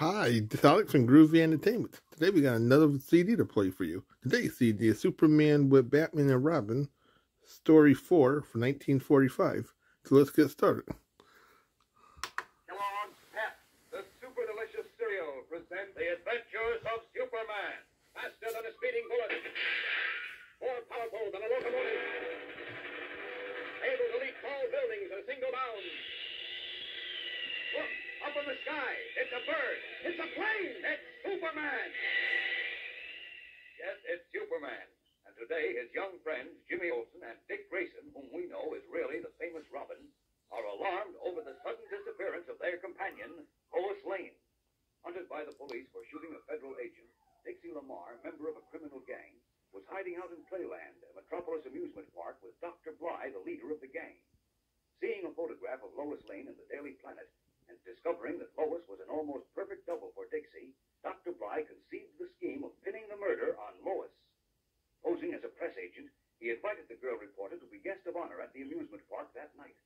Hi, this is Alex from Groovy Entertainment. Today we got another CD to play for you. Today's CD is Superman with Batman and Robin, Story 4 from 1945. So let's get started. Come on, Pep. The super delicious cereal presents the adventures of Superman. Faster than a speeding bullet. More powerful than a locomotive. Sky. It's a bird. It's a plane. It's Superman. Yes, it's Superman. And today, his young friends, Jimmy Olsen and Dick Grayson, whom we know is really the famous Robin, are alarmed over the sudden disappearance of their companion, Lois Lane. Hunted by the police for shooting a federal agent, Dixie Lamar, member of a criminal gang, was hiding out in Playland, a Metropolis amusement park, with Dr. Bly, the leader of the gang. Seeing a photograph of Lois Lane in the Daily Planet, and discovering that Lois was an almost perfect double for Dixie, Dr. Bly conceived the scheme of pinning the murder on Lois. Posing as a press agent, he invited the girl reporter to be guest of honor at the amusement park that night.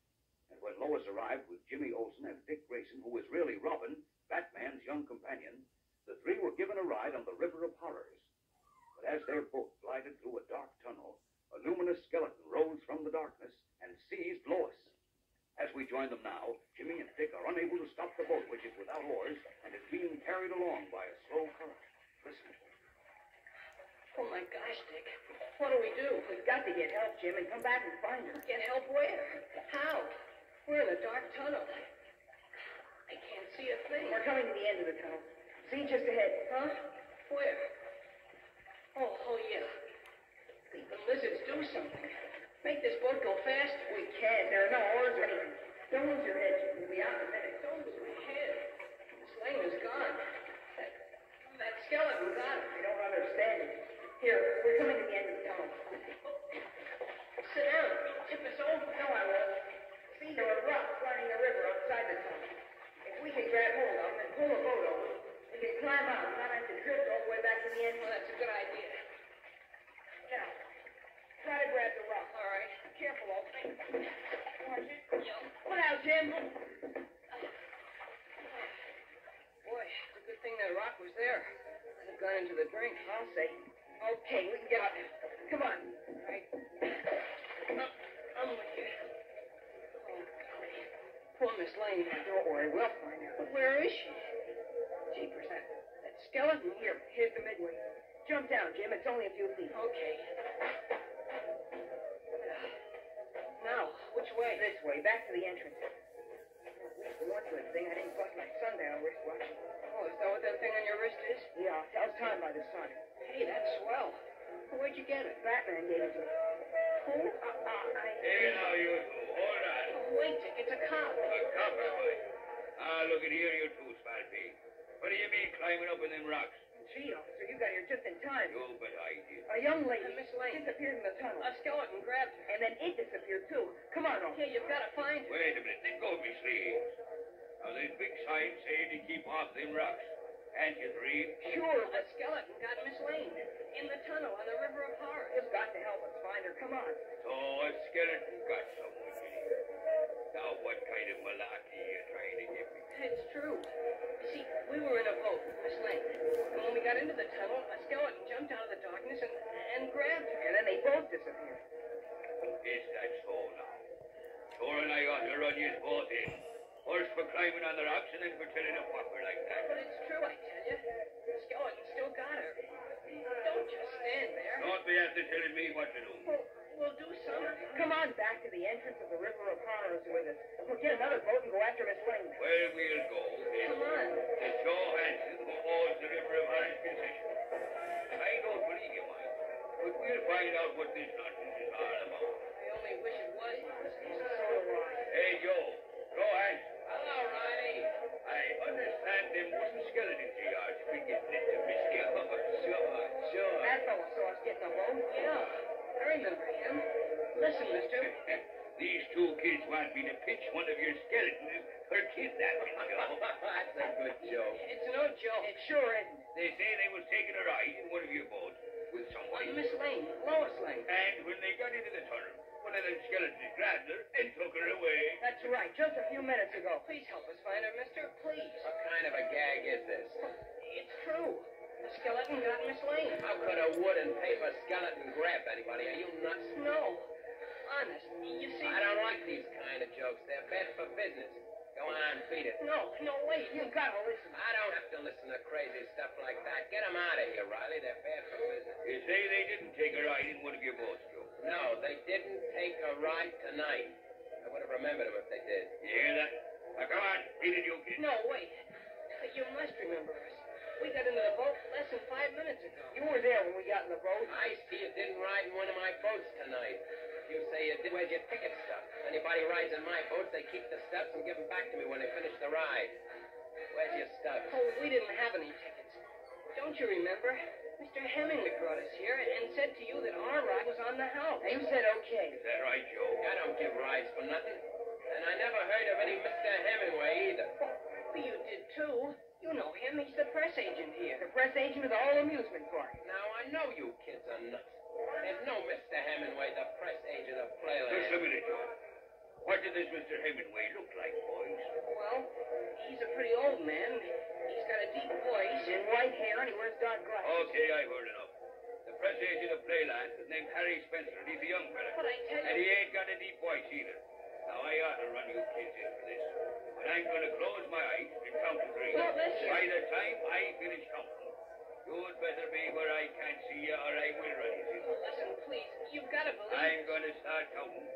And when Lois arrived with Jimmy Olsen and Dick Grayson, who was really Robin, Batman's young companion, the three were given a ride on the River of Horrors. But as their boat glided through a dark tunnel, a luminous skeleton rose from the darkness and seized Lois. As we join them now, Jimmy and Dick are unable to stop the boat, which is without oars, and is being carried along by a slow current. Listen. Oh my gosh, Dick. What do we do? We've got to get help, Jim, and come back and find her. Get help where? How? We're in a dark tunnel. I can't see a thing. We're coming to the end of the tunnel. See just ahead. Huh? Where? Oh, oh yeah. The, the lizards do something. Make this boat go fast. We can't. There are no oars or anything. Don't lose your head. We'll be out in a minute. Don't lose my head. This lane is gone. That, that skeleton got it. I don't understand it. Here, we're coming to the end grab hold of and pull a boat over, we can climb out and not have to drift all the way back to the end. Well, that's a good idea. Now, try to grab the rock. All right. Careful, old thing. Watch it. Yo. Look out, Jim. Boy, it's a good thing that rock was there. I'd have gone into the drink. I'll say. Okay, we can get out. Come on. Right. Up, oh, I'm with you. Oh. Poor Miss Lane. Don't worry, we'll find her. But where is she? Jeepers, that, that skeleton here. Here's the midway. Jump down, Jim. It's only a few feet. Okay. Now, which way? This way, back to the entrance. At least the one good thing I didn't bust my sundown wristwatch. Oh, is that what that thing on your wrist is? Yeah, tells time by the sun. Hey, that's swell. Where'd you get it? Batman gave it to me. Who? Uh, uh, I... Hey, now, you. Hold on. Oh, wait, Dick, it's a cop. A cop, am I? Ah, look at here, you two, smart pig. What do you mean climbing up in them rocks? Gee, officer, you got here just in time. You but I did. A young lady Uh, Miss Lane. disappeared in the tunnel. A skeleton grabbed her. And then it disappeared, too. Come on, officer. Here, you've got to find her. Wait a minute. Let go of me sleeves. Now, there's big signs saying to keep off them rocks. Can't you three? Sure, A skeleton got Miss Lane in the tunnel on the River of Horror. you've got to help us find her. Come on. So a skeleton got someone in here. Now, what kind of malarkey It's true. You see, we were in a boat, Miss Lane. And when we got into the tunnel, a skeleton jumped out of the darkness and, and grabbed her. And then they both disappeared. Is that so now? Sure, and I ought to run you both in. First for climbing on the rocks and then for telling a whopper like that. But it's true, I tell you. The skeleton still got her. Don't just stand there. Don't be after telling me what to do. We'll, we'll do something. Come on back to the entrance of the River of Horrors with us. We'll get another boat and go after Miss Lane. Well, we'll go. Come on. It's Joe Hanson who owns the River of Horrors concession. I don't believe you, Mike. But we'll find out what this nonsense is all about. I only wish it was. So do I. Hey, Joe. Joe Hanson. Hello, Ronnie. I understand them wasn't skeletons you are to be getting into Misty. Sure, sure. That fellow saw us get the boat. Yeah, I remember him. Listen, mister. These two kids want me to pitch one of your skeletons for kidnapping, Joe. That's a good joke. It's an old joke. It sure isn't. They say they was taking a ride in one of your boats with On somebody. Miss Lane, Lois Lane. And when they got into the tunnel, one of them skeletons grabbed her and took her away. That's right. Just a few minutes ago. Please help us find her, mister. Please. What kind kind of a gag is this? It's true. The skeleton got Miss Lane. How could a wood and paper skeleton grab anybody? Are you nuts? No. Honest. You see. I don't like these kind of jokes. They're bad for business. Go on, beat it. No, no, wait. You've gotta listen. I don't have to listen to crazy stuff like that. Get them out of here, Riley. They're bad for business. You say they didn't take a ride in one of your boats, Joe. No, they didn't take a ride tonight. I would have remembered them if they did. You hear that? Now, come on, beat it, you kid. No, wait. You must remember us. We got into the boat less than five minutes ago. You were there when we got in the boat. I see you didn't ride in one of my boats tonight. You say you did. Where's your ticket stub? Anybody rides in my boats, they keep the steps and give them back to me when they finish the ride. Where's your stubs? Oh, we didn't have any tickets. Don't you remember? Mr. Hemingway brought us here and said to you that our ride was on the house. You said okay. Is that right, Joe? I don't give rides for nothing. And I never heard of any Mr. Hemingway either. Well, you did too. You know him. He's the press agent here. The press agent of the whole amusement park. Now, I know you kids are nuts. There's no Mr. Hemingway, the press agent of Playland. Just a Playland. minute, Joe. What did this Mr. Hemingway look like, boys? Well, he's a pretty old man. He's got a deep voice and white hair, and he wears dark glasses. Okay, I've heard enough. The press agent of Playland is named Harry Spencer, and he's a young fella. But I tell And he ain't got a deep voice either. Now, I ought to run you kids in for this. But I'm going to close my eyes and count to three. Well, listen. By the time I finish counting, you'd better be where I can't see you, or I will run you. oh, listen, please. You've got to believe. I'm going to start counting.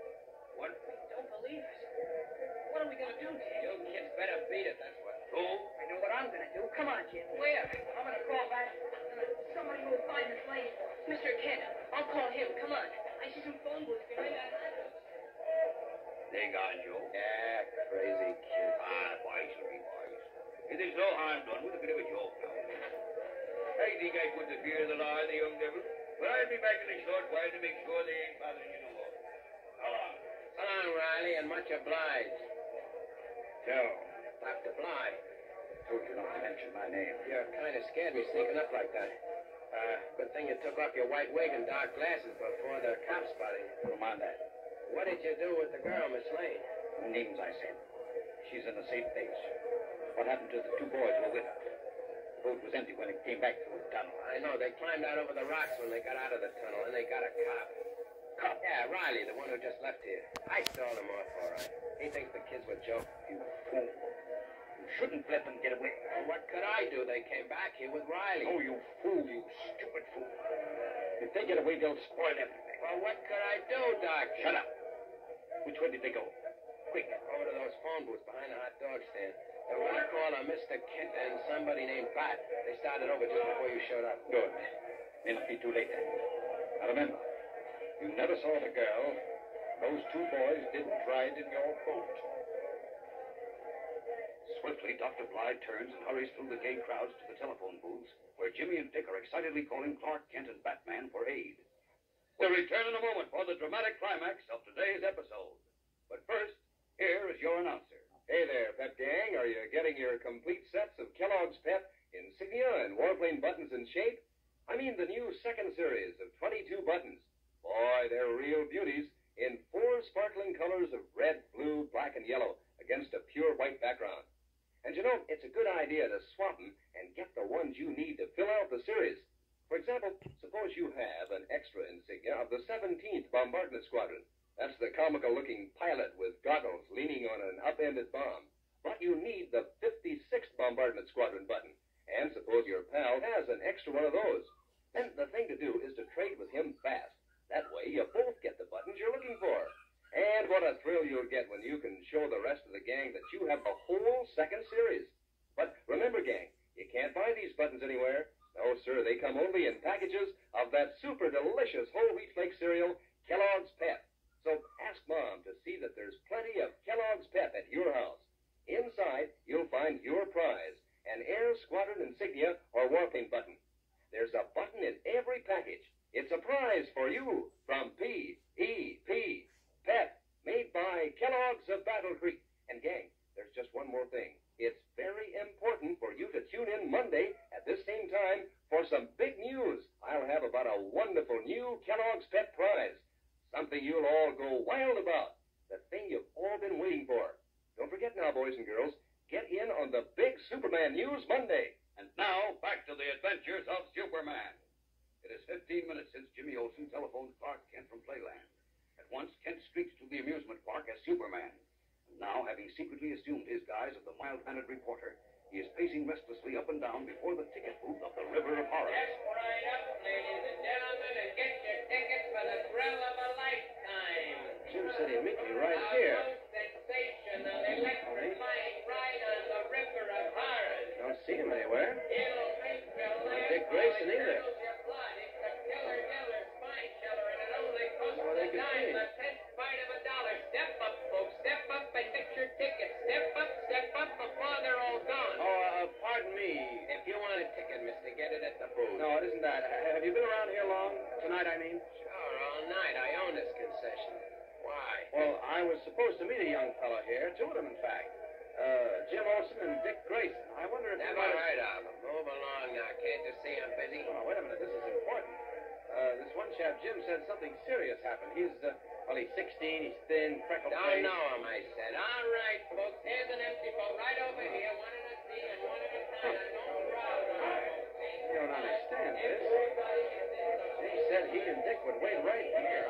One, Don't believe us. What are we going to do, Jim? You kids better beat it, that's what. Who? I know what I'm gonna do. Come on, Jim. Where? I'm gonna call back. Somebody who will find Miss Lane. Mr. Kent. I'll call him. Come on. I see some phone booths behind that. they gone, Joe. Yeah, crazy kid. Ah, boys will be boys. It is no harm done with a bit of a joke now. I think I put the fear of the law in the young devil, but I'll be back in a short while to make sure they ain't bothering you no more. So long, Riley, and much obliged. Joe. Dr. Bly. Told you not to mention my name. You kind of scared me sneaking up like that. Uh, good thing you took off your white wig and dark glasses before the cops spotted you. Don't mind that. What did you do with the girl, Miss Lane? Names, I said. She's in a safe place. What happened to the two boys who were with us? The boat was empty when it came back through the tunnel. I know they climbed out over the rocks when they got out of the tunnel, and they got a cop. Cop? Yeah, Riley, the one who just left here. I stole him off, all right. He thinks the kids were joking. You fool. You shouldn't let them get away. Well, what could I do? They came back here with Riley. Oh, you fool, you stupid fool. If they get away, they'll spoil everything. Well, what could I do, Doc? Shut up. Which way did they go? Quick. Over to those phone booths behind the hot dog stand. There was a call on Mr. Kent and somebody named Bat. They started over just before you showed up. Good. May not be too late. Now remember, you never saw the girl. Those two boys didn't ride in your boat. Swiftly, Dr. Bly turns and hurries through the gay crowds to the telephone booths, where Jimmy and Dick are excitedly calling Clark Kent and Batman for aid. We'll return in a moment for the dramatic climax of today's episode. But first, here is your announcer. Hey there, Pep Gang. Are you getting your complete sets of Kellogg's Pep insignia and warplane buttons in shape? I mean the new second series of 22 buttons. Boy, they're real beauties in four sparkling colors of red, blue, black, and yellow against a pure white background. And you know, it's a good idea to swap 'em and get the ones you need to fill out the series. For example, suppose you have an extra insignia of the 17th Bombardment Squadron. That's the comical looking pilot with goggles leaning on an upended bomb. But you need the 56th Bombardment Squadron button. And suppose your pal has an extra one of those. Then the thing to do is to trade with him fast. That way you both get the buttons you're looking for. And what a thrill you'll get when you can show the rest of the gang that you have the whole second series. But remember, gang, you can't buy these buttons anywhere. No, sir, they come only in packages of that super delicious whole wheat flake cereal, Kellogg's Pep. So ask Mom to see that there's plenty of Kellogg's Pep at your house. Inside, you'll find your prize, an Air Squadron insignia or warplane button. There's a button in every package. It's a prize for you from P.E.P. Pep, made by Kellogg's of Battle Creek. And gang, there's just one more thing. It's very important for you to tune in Monday at this same time for some big news. I'll have about a wonderful new Kellogg's Pep prize. Something you'll all go wild about. The thing you've all been waiting for. Don't forget now, boys and girls, Get in on the big Superman News Monday. And now, back to the adventures of Superman. It is 15 minutes since Jimmy Olsen telephoned Clark Kent from Playland. At once, Kent streaks to the amusement park as Superman. And now, having secretly assumed his guise of the mild-mannered reporter, he is pacing restlessly up and down before the ticket booth of the River of Horrors. Me right here. Meet a young fellow here, two of them, in fact. Uh, Jim Olsen and Dick Grayson. I wonder if Never heard of 'em. Move along now. Can't you see I'm busy? Oh, wait a minute. This is important. Uh, this one chap, Jim, said something serious happened. He's, uh, well, he's 16, he's thin, freckled Don't face. know him, I said. All right, folks. Here's an empty boat right over here. One at a sea and one at a time. Don't crowd. You don't understand this. He said he and Dick would wait right here.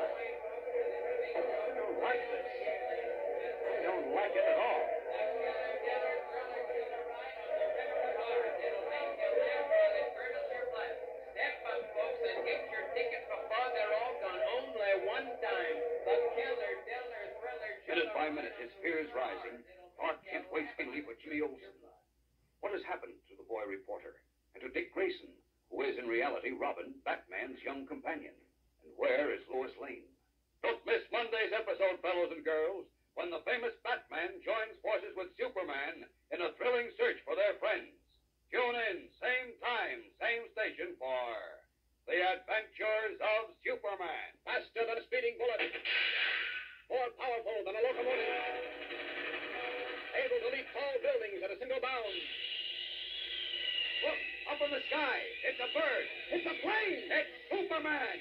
Reality Robin, Batman's young companion? And where is Lois Lane? Don't miss Monday's episode, fellows and girls, when the famous Batman joins forces with Superman in a thrilling search for their friends. Tune in, same time, same station for The Adventures of Superman. Faster than a speeding bullet. More powerful than a locomotive. Able to leap tall buildings at a single bound. Look, up in the sky. It's a bird. It's a plane. It's Superman.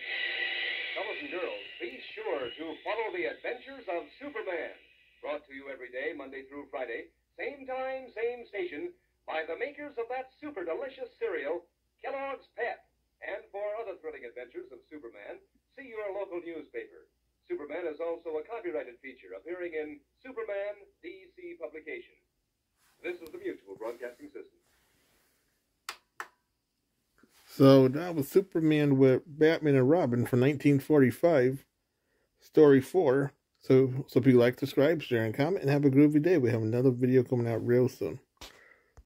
Fellows and girls, be sure to follow the adventures of Superman. Brought to you every day, Monday through Friday, same time, same station, by the makers of that super delicious cereal, Kellogg's Pep. And for other thrilling adventures of Superman, see your local newspaper. Superman is also a copyrighted feature appearing in Superman DC Publications. This is the Mutual Broadcasting System. So that was Superman with Batman and Robin from 1945, story four. So, so if you like, subscribe, share, and comment, and have a groovy day. We have another video coming out real soon.